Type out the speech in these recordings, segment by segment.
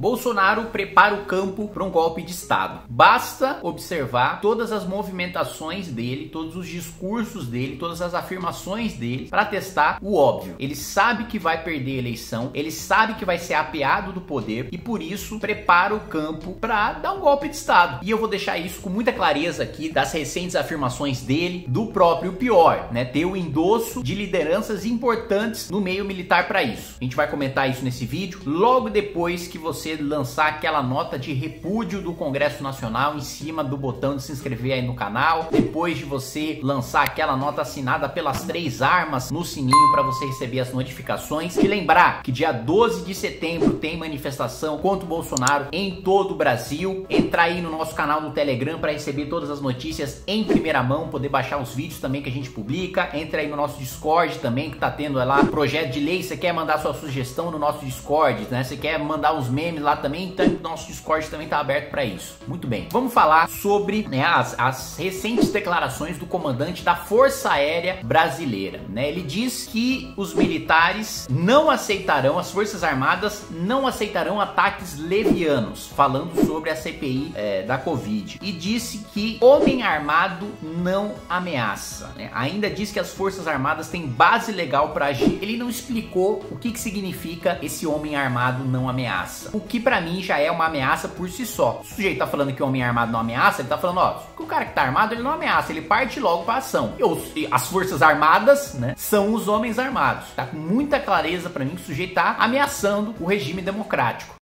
Bolsonaro prepara o campo para um golpe de Estado. Basta observar todas as movimentações dele, todos os discursos dele, todas as afirmações dele para testar o óbvio. Ele sabe que vai perder a eleição, ele sabe que vai ser apeado do poder e por isso prepara o campo para dar um golpe de Estado. E eu vou deixar isso com muita clareza aqui das recentes afirmações dele, do próprio pior, né? Ter o endosso de lideranças importantes no meio militar para isso. A gente vai comentar isso nesse vídeo logo depois que você lançar aquela nota de repúdio do Congresso Nacional em cima do botão de se inscrever aí no canal, depois de você lançar aquela nota assinada pelas três armas no sininho para você receber as notificações e lembrar que dia 12 de setembro tem manifestação contra o Bolsonaro em todo o Brasil. Entrar aí no nosso canal do Telegram para receber todas as notícias em primeira mão, poder baixar os vídeos também que a gente publica. Entra aí no nosso Discord também que tá tendo lá projeto de lei, você quer mandar sua sugestão no nosso Discord, né? Você quer mandar uns memes lá também, então nosso Discord também tá aberto para isso. Muito bem. Vamos falar sobre né, as, as recentes declarações do comandante da Força Aérea Brasileira, né? Ele diz que os militares não aceitarão, as Forças Armadas não aceitarão ataques levianos, falando sobre a CPI é, da Covid. E disse que homem armado não ameaça. Né? Ainda diz que as Forças Armadas têm base legal para agir. Ele não explicou o que, que significa esse homem armado não ameaça. O que para mim já é uma ameaça por si só. O sujeito tá falando que o homem armado não ameaça, ele tá falando, ó, que o cara que tá armado ele não ameaça, ele parte logo pra ação. E as Forças Armadas, né, são os homens armados. Tá com muita clareza para mim que o sujeito tá ameaçando o regime democrático.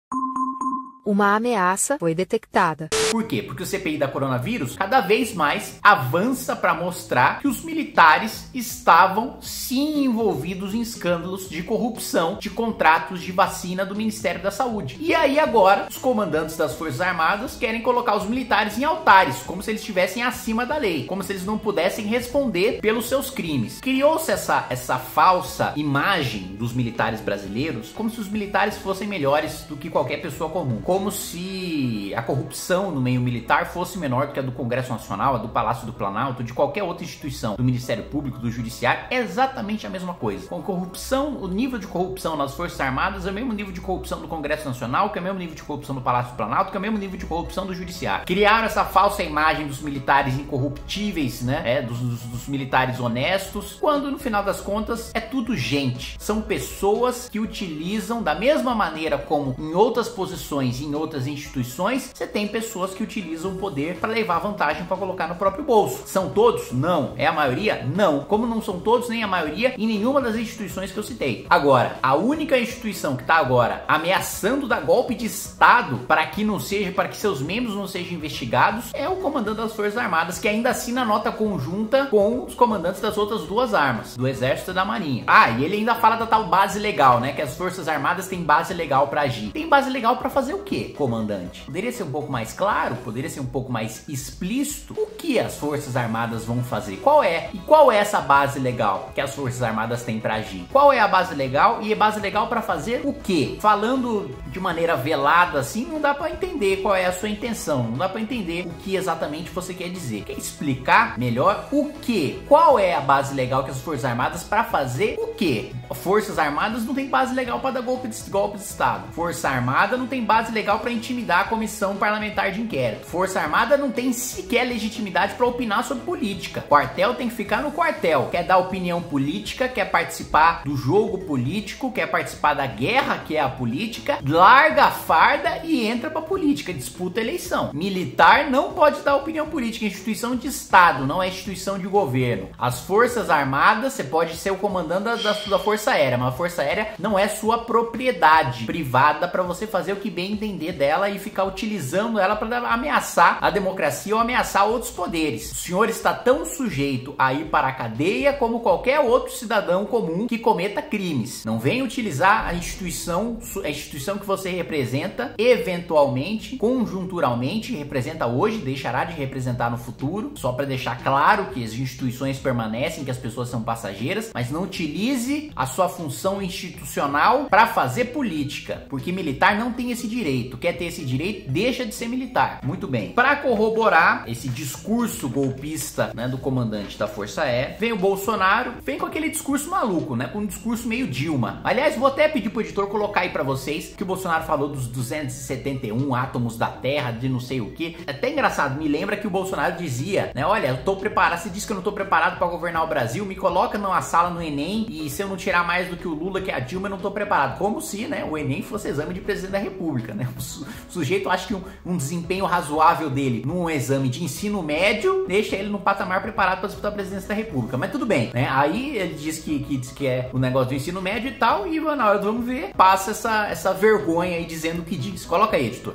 Uma ameaça foi detectada. Por quê? Porque o CPI da coronavírus cada vez mais avança para mostrar que os militares estavam sim envolvidos em escândalos de corrupção de contratos de vacina do Ministério da Saúde. E aí agora os comandantes das Forças Armadas querem colocar os militares em altares, como se eles estivessem acima da lei, como se eles não pudessem responder pelos seus crimes. Criou-se essa, essa falsa imagem dos militares brasileiros, como se os militares fossem melhores do que qualquer pessoa comum como se a corrupção no meio militar fosse menor do que a do Congresso Nacional, a do Palácio do Planalto, de qualquer outra instituição, do Ministério Público, do Judiciário, é exatamente a mesma coisa. Com corrupção, o nível de corrupção nas Forças Armadas é o mesmo nível de corrupção do Congresso Nacional, que é o mesmo nível de corrupção do Palácio do Planalto, que é o mesmo nível de corrupção do Judiciário. Criaram essa falsa imagem dos militares incorruptíveis, né? É, dos, dos, dos militares honestos, quando no final das contas é tudo gente. São pessoas que utilizam da mesma maneira como em outras posições em outras instituições, você tem pessoas que utilizam o poder para levar vantagem para colocar no próprio bolso. São todos? Não. É a maioria? Não. Como não são todos, nem a maioria em nenhuma das instituições que eu citei. Agora, a única instituição que está agora ameaçando dar golpe de Estado para que não seja, para que seus membros não sejam investigados, é o comandante das Forças Armadas, que ainda assina nota conjunta com os comandantes das outras duas armas, do Exército e da Marinha. Ah, e ele ainda fala da tal base legal, né? Que as Forças Armadas têm base legal para agir. Tem base legal para fazer o quê? Quê, comandante? Poderia ser um pouco mais claro? Poderia ser um pouco mais explícito? O que as Forças Armadas vão fazer? Qual é? E qual é essa base legal que as Forças Armadas têm para agir? Qual é a base legal e a base legal para fazer o quê? Falando de maneira velada assim, não dá para entender qual é a sua intenção, não dá para entender o que exatamente você quer dizer. Quer explicar melhor o que? Qual é a base legal que as Forças Armadas para fazer o quê? Forças Armadas não tem base legal para dar golpe de, golpe de Estado. Força Armada não tem base legal legal para intimidar a comissão parlamentar de inquérito. Força Armada não tem sequer legitimidade para opinar sobre política. Quartel tem que ficar no quartel. Quer dar opinião política, quer participar do jogo político, quer participar da guerra que é a política, larga a farda e entra pra política, disputa a eleição. Militar não pode dar opinião política, instituição de Estado, não é instituição de governo. As Forças Armadas, você pode ser o comandante da, da, da Força Aérea, mas a Força Aérea não é sua propriedade privada para você fazer o que bem entender depender dela e ficar utilizando ela para ameaçar a democracia ou ameaçar outros poderes. O senhor está tão sujeito a ir para a cadeia como qualquer outro cidadão comum que cometa crimes. Não venha utilizar a instituição, a instituição que você representa, eventualmente, conjunturalmente, representa hoje, deixará de representar no futuro, só para deixar claro que as instituições permanecem, que as pessoas são passageiras, mas não utilize a sua função institucional para fazer política, porque militar não tem esse direito direito. Quer ter esse direito? Deixa de ser militar. Muito bem. Para corroborar esse discurso golpista, né, do comandante da Força Aérea, vem o Bolsonaro, vem com aquele discurso maluco, né, com um discurso meio Dilma. Aliás, vou até pedir pro editor colocar aí para vocês que o Bolsonaro falou dos 271 átomos da Terra, de não sei o que. É até engraçado, me lembra que o Bolsonaro dizia, né, olha, eu tô preparado, se diz que eu não tô preparado para governar o Brasil, me coloca numa sala no ENEM e se eu não tirar mais do que o Lula, que é a Dilma, eu não tô preparado. Como se, né, o ENEM fosse exame de presidente da República, né? Su o sujeito acha que um, um, desempenho razoável dele num exame de ensino médio deixa ele no patamar preparado para disputar a presidência da República. Mas tudo bem, né? Aí ele diz que, que, diz que é o negócio do ensino médio e tal, e na hora do vamos ver, passa essa, essa vergonha aí dizendo o que diz. Coloca aí, editor.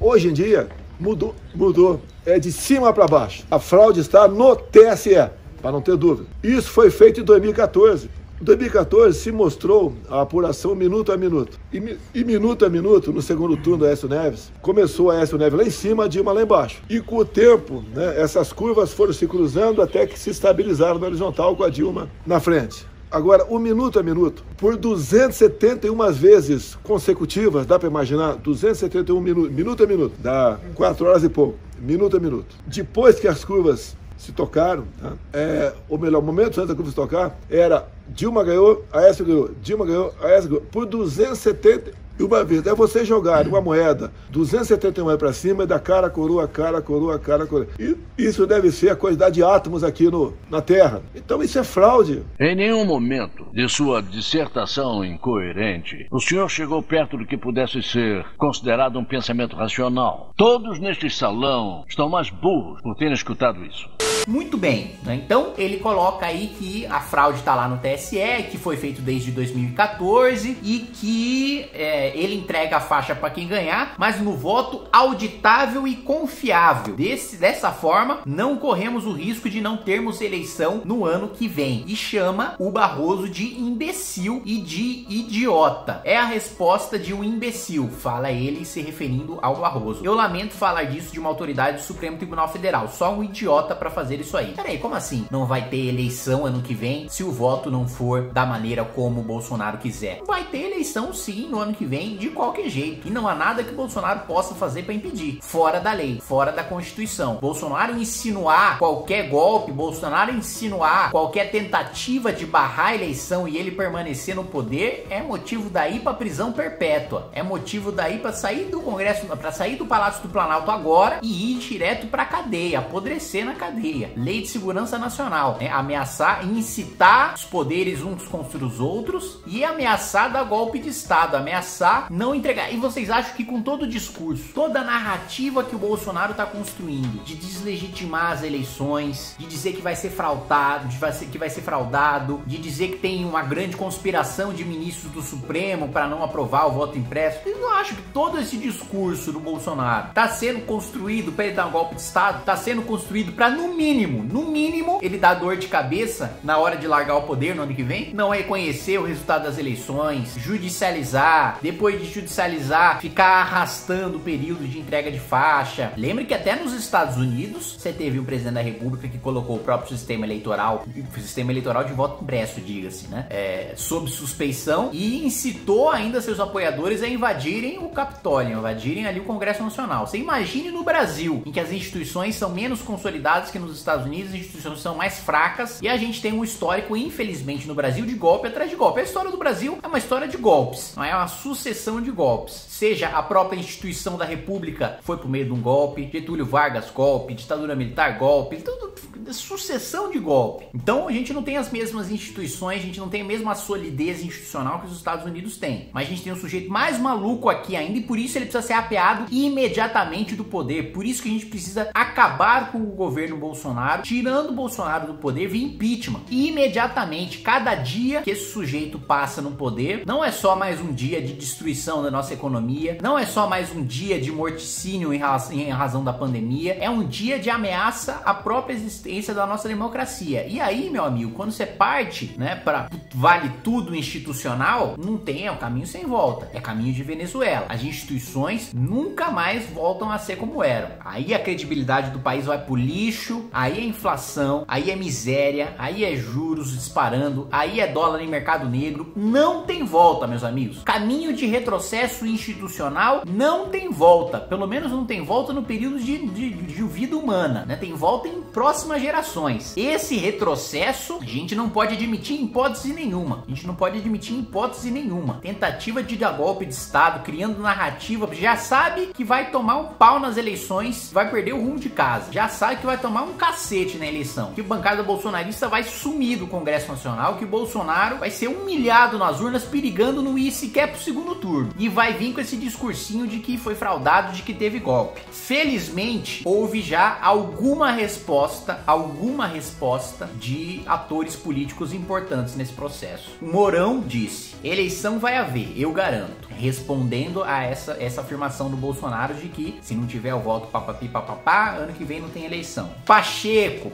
Hoje em dia, mudou, mudou. É de cima para baixo. A fraude está no TSE, para não ter dúvida. Isso foi feito em 2014. Em 2014 se mostrou a apuração minuto a minuto. E, e, minuto a minuto, no segundo turno do Aécio Neves, começou a Aécio Neves lá em cima, a Dilma lá embaixo. E com o tempo, né, essas curvas foram se cruzando até que se estabilizaram na horizontal com a Dilma na frente. Agora, o minuto a minuto, por 271 vezes consecutivas, dá para imaginar? 271 minutos, minuto a minuto, dá 4 horas e pouco, minuto a minuto. Depois que as curvas se tocaram, tá? é, ou melhor, momentos antes da curva se tocar, era Dilma ganhou, Aécio ganhou, Dilma ganhou, Aécio ganhou, por 270 e uma vez é você jogar uma moeda 271 para cima e da cara, coroa, cara, coroa, cara, coroa. E isso deve ser a quantidade de átomos aqui no, na Terra. Então isso é fraude. Em nenhum momento de sua dissertação incoerente, o senhor chegou perto do que pudesse ser considerado um pensamento racional. Todos neste salão estão mais burros por terem escutado isso. Muito bem, né? então ele coloca aí que a fraude está lá no TSE, que foi feito desde 2014 e que é, ele entrega a faixa para quem ganhar, mas no voto auditável e confiável. Desse, dessa forma, não corremos o risco de não termos eleição no ano que vem. E chama o Barroso de imbecil e de idiota. É a resposta de um imbecil, fala ele se referindo ao Barroso. Eu lamento falar disso de uma autoridade do Supremo Tribunal Federal, só um idiota para fazer isso aí. Peraí, como assim? Não vai ter eleição ano que vem se o voto não for da maneira como o Bolsonaro quiser? Vai ter eleição sim no ano que vem, de qualquer jeito. E não há nada que o Bolsonaro possa fazer para impedir. Fora da lei, fora da Constituição. Bolsonaro insinuar qualquer golpe, Bolsonaro insinuar qualquer tentativa de barrar a eleição e ele permanecer no poder é motivo daí para prisão perpétua. É motivo daí para sair do Congresso, para sair do Palácio do Planalto agora e ir direto para cadeia, apodrecer na cadeia. Lei de Segurança Nacional, né? ameaçar, incitar os poderes uns contra os outros e ameaçar dar golpe de Estado, ameaçar não entregar. E vocês acham que com todo o discurso, toda a narrativa que o Bolsonaro está construindo de deslegitimar as eleições, de dizer que vai ser fraudado, de vai ser, que vai ser fraudado, de dizer que tem uma grande conspiração de ministros do Supremo para não aprovar o voto impresso, vocês não acham que todo esse discurso do Bolsonaro está sendo construído para ele dar um golpe de Estado? Está sendo construído para, no mínimo, no mínimo, ele dar dor de cabeça na hora de largar o poder no ano que vem? Não reconhecer o resultado das eleições, judicializar, depois de judicializar, ficar arrastando o período de entrega de faixa. Lembre que até nos Estados Unidos você teve um presidente da República que colocou o próprio sistema eleitoral, o sistema eleitoral de voto impresso, diga-se, né? É, sob suspeição e incitou ainda seus apoiadores a invadirem o Capitólio, invadirem ali o Congresso Nacional. Você imagine no Brasil, em que as instituições são menos consolidadas que nos Estados Unidos, as instituições são mais fracas e a gente tem um histórico, infelizmente, no Brasil de golpe atrás de golpe. A história do Brasil é uma história de golpes, não é uma sucessão de golpes. Seja a própria instituição da República foi por meio de um golpe, Getúlio Vargas golpe, ditadura militar golpe, tudo sucessão de golpe. Então a gente não tem as mesmas instituições, a gente não tem a mesma solidez institucional que os Estados Unidos têm. Mas a gente tem um sujeito mais maluco aqui ainda e por isso ele precisa ser apeado imediatamente do poder. Por isso que a gente precisa acabar com o governo Bolsonaro, tirando o Bolsonaro do poder via impeachment. E imediatamente, cada dia que esse sujeito passa no poder, não é só mais um dia de destruição da nossa economia, não é só mais um dia de morticínio em razão, da pandemia, é um dia de ameaça à própria existência da nossa democracia. E aí, meu amigo, quando você parte, né, para vale tudo institucional, não tem, é um caminho sem volta. É caminho de Venezuela. As instituições nunca mais voltam a ser como eram. Aí a credibilidade do país vai pro lixo, aí é inflação, aí é miséria, aí é juros disparando, aí é dólar em mercado negro. Não tem volta, meus amigos. Caminho de retrocesso institucional não tem volta. Pelo menos não tem volta no período de, de, de vida humana, né? Tem volta em próximas gerações. Esse retrocesso a gente não pode admitir em hipótese nenhuma. A gente não pode admitir em hipótese nenhuma. Tentativa de dar golpe de Estado, criando narrativa, já sabe que vai tomar um pau nas eleições, vai perder o rumo de casa. Já sabe que vai tomar um cacete na eleição. Que bancada bolsonarista vai sumir do Congresso Nacional, que Bolsonaro vai ser humilhado nas urnas, perigando não ir sequer pro segundo turno. E vai vir com esse discursinho de que foi fraudado, de que teve golpe. Felizmente, houve já alguma resposta, alguma resposta de atores políticos importantes nesse processo. O Mourão disse: eleição vai haver, eu garanto. Respondendo a essa, essa afirmação do Bolsonaro de que se não tiver o voto papapi papapá, ano que vem não tem eleição. Pacheco,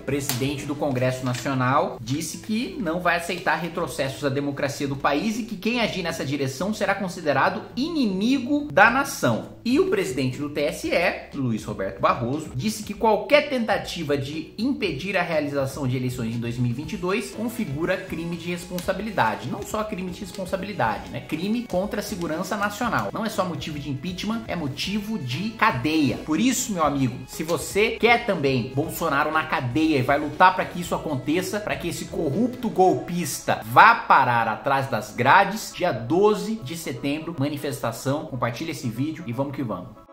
presidente do Congresso Nacional, disse que não vai aceitar retrocessos à democracia do país e que quem agir nessa direção será considerado inimigo da nação. E o presidente do TSE, Luiz Roberto Barroso, disse que qualquer tentativa de impedir a realização de eleições em 2022 configura crime de responsabilidade. Não só crime de responsabilidade, né? Crime contra a segurança nacional. Não é só motivo de impeachment, é motivo de cadeia. Por isso, meu amigo, se você quer também Bolsonaro na cadeia e vai lutar para que isso aconteça, para que esse corrupto golpista vá parar atrás das grades, dia 12 de setembro, manifestação. Compartilha esse vídeo e vamos que vamos.